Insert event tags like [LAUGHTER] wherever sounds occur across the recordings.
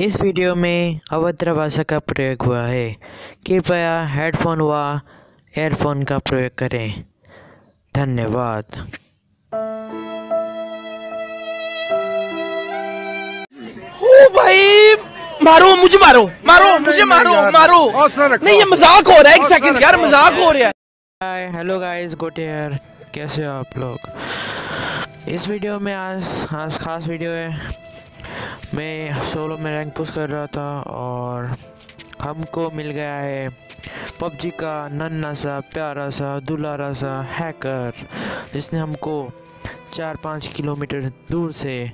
इस वीडियो में अभद्र भाषा का प्रयोग हुआ है। कृपया हेडफोन व एयरफोन का प्रयोग करें। धन्यवाद। भाई मारो मुझे मारो मारो मुझे मारो मारो। नहीं ये मज़ाक हो रहा है एक सेकंड यार मज़ाक हो रहा है। Hi hello guys good year कैसे हो आप लोग? इस वीडियो में आज आज खास वीडियो है। मैं सोलो में रैंक पुश कर रहा था और हमको मिल गया है पबजी का नन्ना सा, प्यारा सा, दुलारा सा हैकर जिसने हमको चार पाँच किलोमीटर दूर से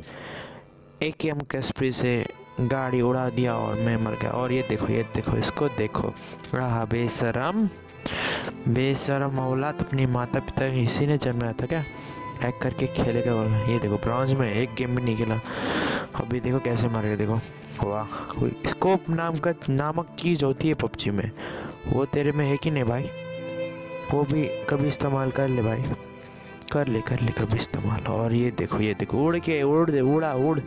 ए के एम कैस्प्री से गाड़ी उड़ा दिया और मैं मर गया। और ये देखो ये देखो, इसको देखो। रहा बेशरम बेशरम औलाद अपने माता पिता इसी ने जन्माया था क्या? हैक करके खेलेगा और ये देखो ब्रॉन्ज में एक गेम भी नहीं खेला अभी देखो कैसे मर गया देखो। वाह, कोई स्कोप नाम का, नामक चीज़ होती है पबजी में। वो तेरे में है कि नहीं भाई? वो भी कभी इस्तेमाल कर ले भाई? कर ले कर ले कभी इस्तेमाल। और ये देखो ये देखो, उड़ के, उड़ दे, उड़ा, उड़।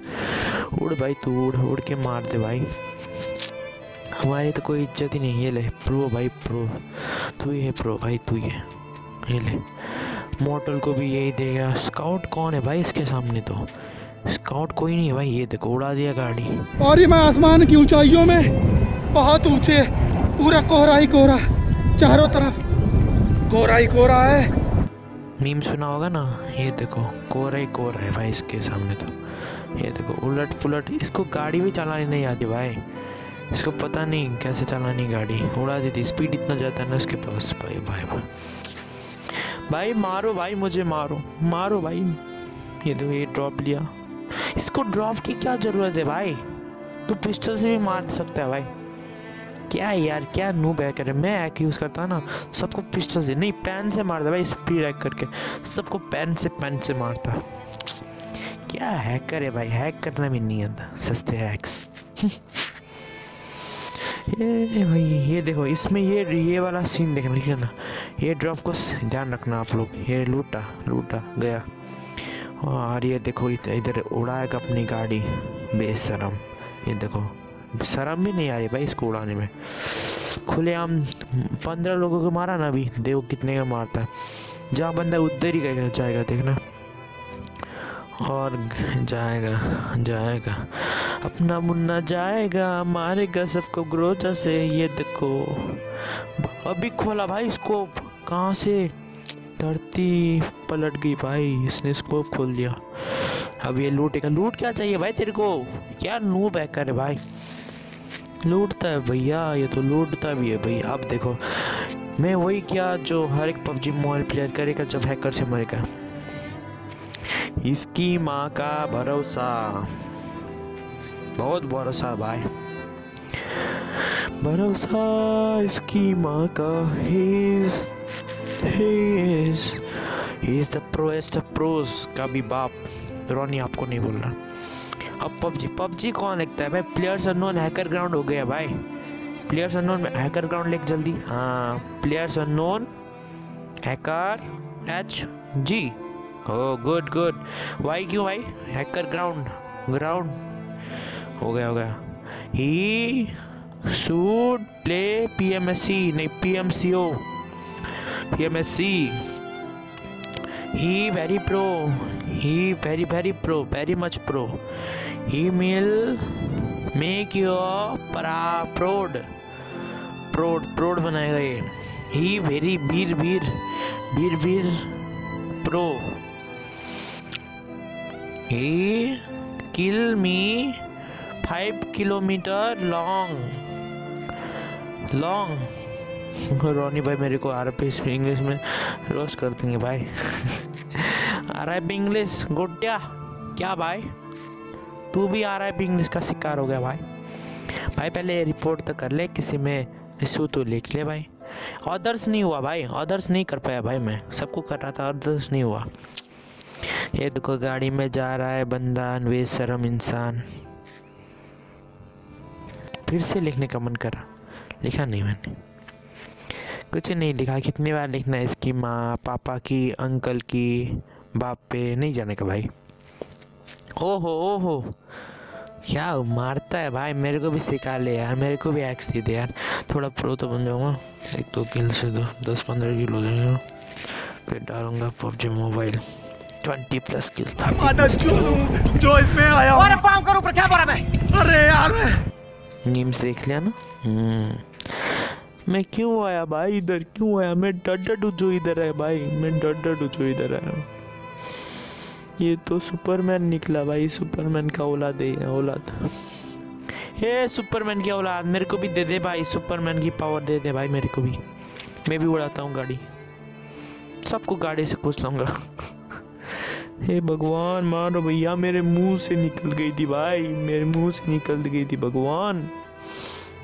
उड़ भाई तू, उड़ उड़ के मार दे भाई। हमारी तो कोई इज़्ज़त ही नहीं, ये ले। प्रो भाई प्रो तू ही है प्रो भाई, तू ही है। ये ले। मॉडल को भी यही देगा। स्काउट कौन है भाई इसके सामने तो? स्काउट कोई नहीं है भाई ये देखो उड़ा दिया गाड़ी। और ये मैं आसमान की ऊंचाइयों में बहुत ऊँचे पूरा कोहरा ही कोहरा चारों तरफ़ कोहरा ही कोहरा है। मीम सुना होगा ना? ये देखो कोहरा ही कोरा है भाई इसके सामने तो। ये देखो उलट पुलट इसको गाड़ी भी चलानी नहीं आती भाई। इसको पता नहीं कैसे चलानी गाड़ी। उड़ा देती स्पीड इतना है ना इसके पास भाई भाई भाई। भाई मारो भाई, मुझे मारो। मारो भाई। ये देखो, ये ड्रॉप लिया। इसको ड्रॉप की क्या ज़रूरत है भाई? तू पिस्टल से भी मार सकता है भाई। क्या यार, क्या नूब है? करे मैं हैक यूज़ करता ना, सबको पिस्टल से, नहीं पेन से मारता भाई स्पीड हैक करके। सबको पेन से पेन से मारता। क्या हैकर है भाई? हैक करना भी नहीं आता। सस्ते हैक्स [LAUGHS] ये भाई, ये देखो, इसमें ये ये वाला सीन देखना ठीक है ना ये ड्रॉप को ध्यान रखना आप लोग। ये लूटा लूटा, गया। और ये देखो इधर उड़ाएगा अपनी गाड़ी। बेशरम। ये देखो, शर्म भी नहीं आ रही भाई इसको उड़ाने में। खुलेआम पंद्रह लोगों को मारा ना अभी। देखो कितने का मारता है। जहाँ बंदा उधर ही जाएगा, देखना। और जाएगा जाएगा। अपना मुन्ना जाएगा, मारेगा सबको ग्रोजा से, ये देखो। अभी खोला भाई स्कोप। कहाँ से? धरती पलट गई भाई, इसने स्कोप खोल दिया अब ये लूटेगा। लूट क्या चाहिए भाई तेरे को? क्या नूब है करे भाई? लूटता है भैया, ये तो लूटता भी है भैया अब देखो, मैं वही क्या जो हर एक पबजी मोबाइल प्लेयर करेगा जब हैकर से मरेगा। इसकी माँ का भरोसा। बहुत भरोसा भाई। भरोसा इसकी माँ का ही इज़ द प्रोएस्ट प्रोस का भी बाप। रोनी आपको नहीं बोल रहा। अब पबजी पबजी कौन लिखता है भाई? प्लेयर्स अननोन हैकर ग्राउंड हो गया भाई। प्लेयर्स अननोन में हैकर ग्राउंड लिख जल्दी। हाँ players unknown, hacker, H, G. Oh, good good. Why क्यों भाई? Hacker ground ground. हो गया हो गया। He should play P M S C नहीं P M C oh P M S C he very pro he very very pro very much pro he will make your परा proud proud proud बनाएगा ये। He very very very very very pro he kill me five kilometre long long Ronnie भाई मेरे को अरबी English में roast कर देंगे भाई। अरब इंग्लिश गुटिया। क्या भाई? तू भी अरब इंग्लिश का शिकार हो गया भाई। भाई पहले रिपोर्ट तो कर ले, किसी में इशू तो लिख ले भाई। ऑर्डर्स नहीं हुआ भाई ऑर्डर्स नहीं कर पाया भाई मैं। सबको कर रहा था ऑर्डर्स नहीं हुआ। ये देखो गाड़ी में जा रहा है बंदा बेशरम इंसान। फिर से लिखने का मन करा लिखा नहीं मैंने। कुछ नहीं लिखा। कितनी बार लिखना है इसकी माँ पापा की अंकल की बाप पे नहीं जाने का भाई। ओहो ओहो। क्या मारता है भाई? मेरे को भी सिखा ले यार। मेरे को भी एक्स दे दे यार। थोड़ा प्रो तो बन जाऊँगा। एक दो किल से दो दस पंद्रह किलो जाएगा। फिर डालूँगा PUBG mobile. Twenty plus kills था। जो इसमें आया? और पाम करूँ? पर क्या पड़ा मैं? अरे यार मैं नीम्स देख लिया ना? हम्म। मैं क्यों आया भाई इधर? क्यों आया? मैं डर डर जो इधर है भाई। मैं डर डर जो इधर है। ये तो सुपरमैन निकला भाई। सुपरमैन का औलाद है, औलाद। हे सुपरमैन की औलाद, मेरे को भी दे दे भाई। सुपरमैन की पावर दे दे भाई मेरे को भी। मैं भी उड़ाता हूँ गाड़ी। सबको गाड़ी से पूछ लूँगा हे भगवान मारो भैया, मेरे मुँह से निकल गई थी भाई, मेरे मुँह से निकल गई थी भगवान।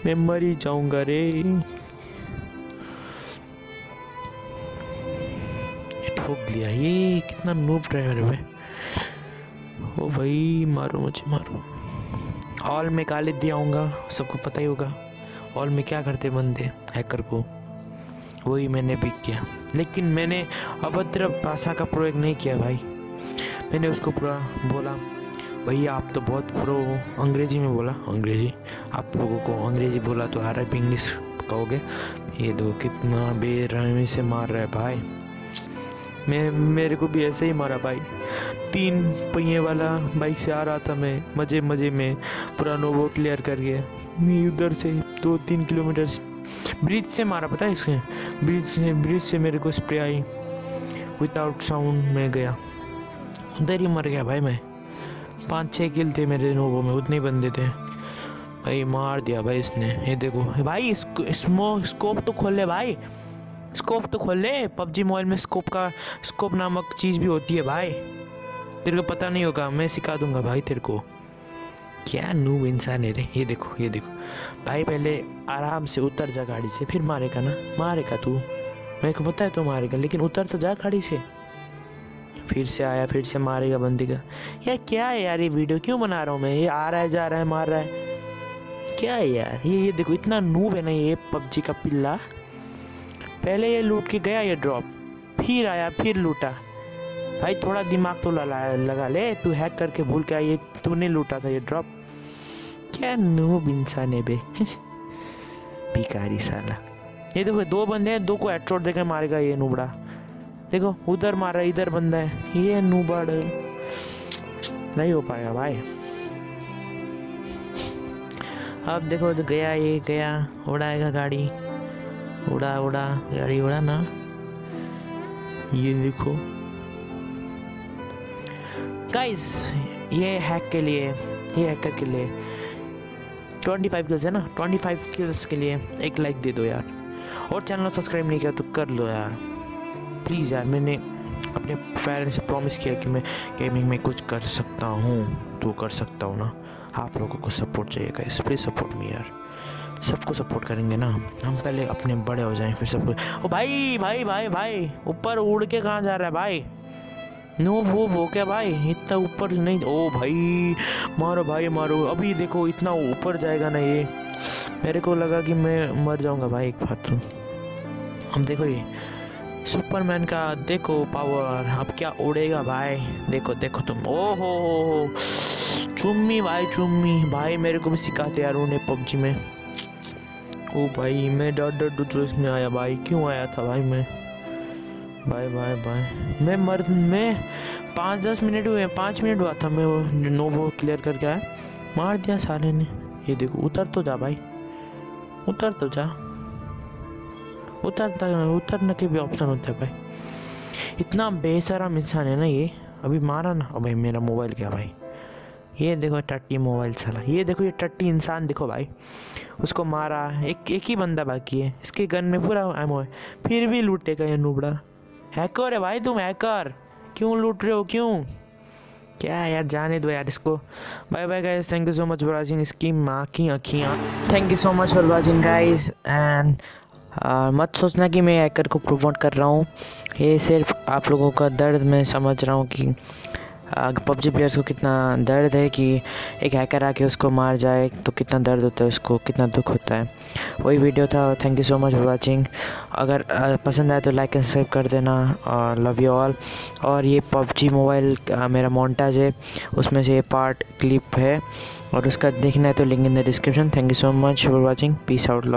मैं मर ही जाऊँगा रे। ठोक दिया, ये कितना नूब ड्राइवर है। ओ भाई, मारो मुझे, मारो। हॉल में काले दिया होगा सबको पता ही होगा। हॉल में क्या करते बंदे हैकर को। वही मैंने भी किया। लेकिन मैंने अभद्र भाषा का प्रयोग नहीं किया भाई। मैंने उसको पूरा बोला, भैया, आप तो बहुत प्रो हो अंग्रेज़ी में बोला। अंग्रेज़ी? आप लोगों को अंग्रेज़ी बोला तो है इंग्लिश कहोगे? ये दो कितना बेरहमी से मार रहा है भाई। मैं, मेरे को भी ऐसे ही मारा भाई। तीन पहिए वाला बाइक से आ रहा था मैं, मज़े मज़े में पूरा नोवो क्लियर कर गया उधर से दो तीन किलोमीटर ब्रिज से मारा, पता है इसके ब्रिज से ब्रिज से मेरे को स्प्रे आई। विदाउट साउंड में गया। उधर ही मर गया भाई मैं। पाँच छः किल थे मेरे नोबो में, उतने बंदे थे। भाई मार दिया भाई इसने। ये देखो। भाई स्मो स्कोप तो खोल ले भाई। स्कोप तो खोल ले। पबजी मोबाइल में स्कोप का, स्कोप नामक चीज़ भी होती है भाई। तेरे को पता नहीं होगा, मैं सिखा दूँगा भाई तेरे को। क्या नूब इंसान है रे। ये देखो ये देखो। भाई पहले आराम से उतर जा गाड़ी से, फिर मारेगा ना। मारेगा तू। मेरे को पता है तू मारेगा, लेकिन उतर तो जा गाड़ी से। फिर से आया, फिर से मारेगा बंदी का। यार, क्या है यार ये वीडियो? क्यों बना रहा हूँ मैं? ये आ रहा है, जा रहा है, मार रहा है। क्या है यार? ये ये देखो, इतना नूब है ना ये पबजी का पिल्ला। पहले ये लूट के गया ये ड्रॉप फिर आया, फिर लूटा। भाई, थोड़ा दिमाग तो लगा लगा ले, तू हैक करके भूल के ये तूने लूटा था ये ड्रॉप क्या नूब इंसान है बे। [LAUGHS] भिखारी साला। ये देखो, दो बंदे हैं, दो को हेडशॉट देकर मारेगा ये नूबड़ा। देखो, उधर मारा, इधर बंदा है। ये नूबड़ नहीं हो पाएगा भाई। अब देखो तो गया ये, गया। उड़ाएगा गाड़ी। उड़ा उड़ा, गाड़ी उड़ा ना। ये देखो। गाइस ये हैक के लिए, ये हैकर के लिए। 25 किल्स है ना? 25 किल्स के लिए एक लाइक दे दो यार। और चैनल सब्सक्राइब नहीं किया तो कर लो यार। प्लीज़ यार, मैंने अपने पेरेंट्स से प्रॉमिस किया कि मैं गेमिंग में कुछ कर सकता हूँ। तो कर सकता हूँ ना? आप लोगों को सपोर्ट चाहिएगा, इस प्लीज़ सपोर्ट मी यार। सबको सपोर्ट करेंगे ना हम। पहले अपने बड़े हो जाएँ, फिर सबको ओ भाई भाई भाई भाई, ऊपर उड़ के कहाँ जा रहा है भाई? नो वो वो क्या भाई? इतना ऊपर नहीं ओ भाई, मारो भाई, मारो। अभी देखो, इतना ऊपर जाएगा ना ये। मेरे को लगा कि मैं मर जाऊँगा भाई एक बार तो। हम देखो ये। सुपरमैन का देखो पावर अब क्या उड़ेगा भाई? देखो देखो तुम। ओ हो हो हो। चुम्मी भाई चुम्मी। भाई, मेरे को भी सिखाते यार उन्हें पबजी में। ओ भाई, मैं डर डर जो इसमें आया भाई। क्यों आया था भाई मैं? भाई भाई भाई। मैं मर, मैं पाँच, दस मिनट हुए, पाँच मिनट हुआ था मैं वो नोवो क्लियर करके आया। मार दिया साले ने। ये देखो, उतर तो जा भाई। उतर तो जा। उतरता उतरने के भी ऑप्शन होते है भाई। इतना बेसराम इंसान है ना ये। अभी मारा ना भाई मेरा मोबाइल क्या भाई। ये देखो टट्टी मोबाइल चला ये देखो ये टट्टी इंसान देखो भाई। उसको मारा, एक एक ही बंदा बाकी है। इसके गन में पूरा एमओ है। फिर भी लूटेगा ये नूबड़ा। हैकर है भाई तुम हैकर क्यों लूट रहे हो, क्यों? क्या यार, जाने दो यार इसको। Bye bye guys thank you so much for watching इसकी माँ की अखियाँ thank you so much for watching guys and मत सोचना कि मैं हैकर को प्रमोट कर रहा हूँ। ये सिर्फ़ आप लोगों का दर्द मैं समझ रहा हूँ कि पबजी प्लेयर्स को कितना दर्द है कि एक हैकर आके उसको मार जाए तो कितना दर्द होता है उसको, कितना दुख होता है। वही वीडियो था thank you so much for watching अगर पसंद आए तो लाइक एंड सब्सक्राइब कर देना और लव यू ऑल और ये पबजी मोबाइल मेरा मोन्टाज है, उसमें से ये पार्ट क्लिप है। और उसका देखना है तो link in the description thank you so much for watching peace out love